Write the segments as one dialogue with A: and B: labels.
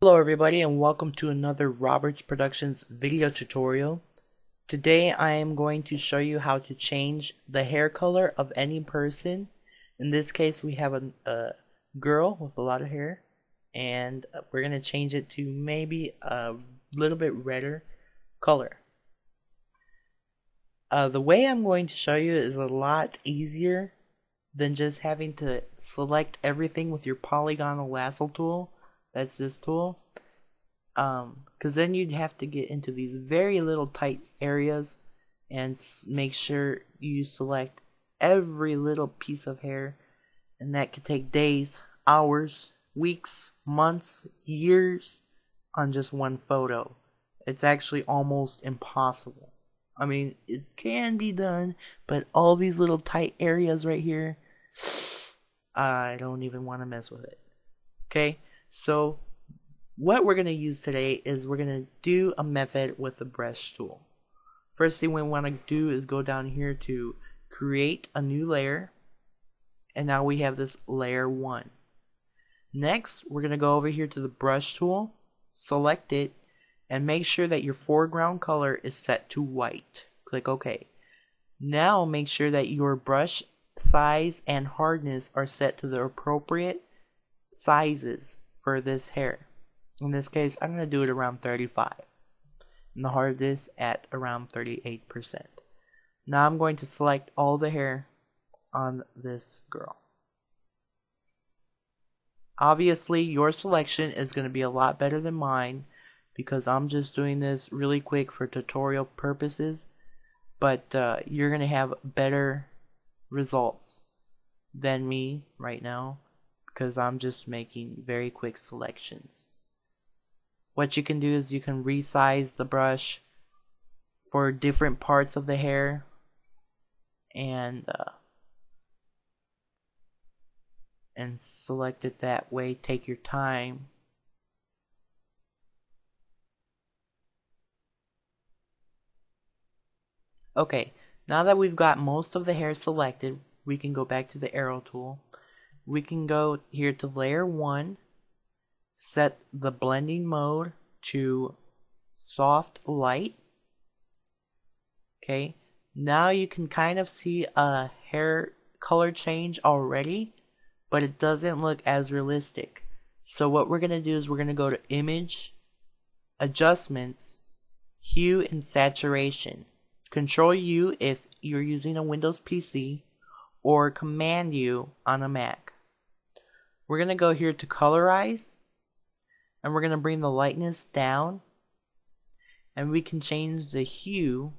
A: Hello everybody and welcome to another Roberts Productions video tutorial. Today I am going to show you how to change the hair color of any person. In this case we have a, a girl with a lot of hair and we're going to change it to maybe a little bit redder color. Uh, the way I'm going to show you is a lot easier than just having to select everything with your polygonal lasso tool that's this tool. Um because then you'd have to get into these very little tight areas and make sure you select every little piece of hair. And that could take days hours weeks months years on just one photo. It's actually almost impossible. I mean it can be done but all these little tight areas right here i don't even want to mess with it. Okay so what we're going to use today is we're going to do a method with the brush tool. First thing we want to do is go down here to create a new layer. And now we have this layer 1. Next, we're going to go over here to the brush tool, select it, and make sure that your foreground color is set to white. Click OK. Now make sure that your brush size and hardness are set to the appropriate sizes for this hair. In this case, I'm going to do it around 35. And the hardness at around 38%. Now I'm going to select all the hair on this girl. Obviously, your selection is going to be a lot better than mine because I'm just doing this really quick for tutorial purposes. But uh, you're going to have better results than me right now because I'm just making very quick selections. What you can do is you can resize the brush for different parts of the hair and uh, and select it that way. Take your time. Okay, now that we've got most of the hair selected, we can go back to the arrow tool we can go here to layer 1 set the blending mode to soft light. Okay now you can kind of see a hair color change already but it doesn't look as realistic. So what we're going to do is we're going to go to image adjustments hue and saturation. Control U if you're using a Windows PC or command U on a Mac we're going to go here to colorize and we're going to bring the lightness down and we can change the hue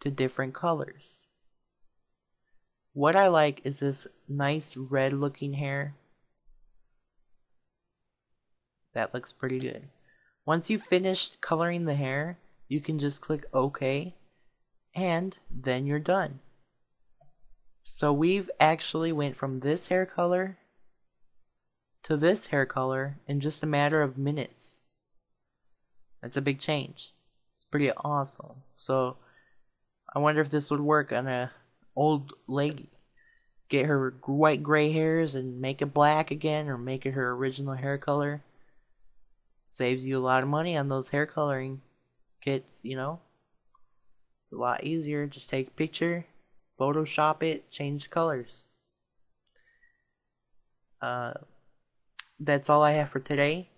A: to different colors. What I like is this nice red looking hair. That looks pretty good. Once you've finished coloring the hair, you can just click OK and then you're done. So we've actually went from this hair color to this hair color in just a matter of minutes. That's a big change. It's pretty awesome. So I wonder if this would work on a old lady. Get her white gray hairs and make it black again or make it her original hair color. Saves you a lot of money on those hair coloring kits, you know. It's a lot easier. Just take a picture, Photoshop it, change the colors. Uh, that's all I have for today.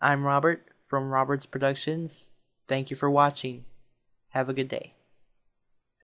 A: I'm Robert from Roberts Productions. Thank you for watching. Have a good day.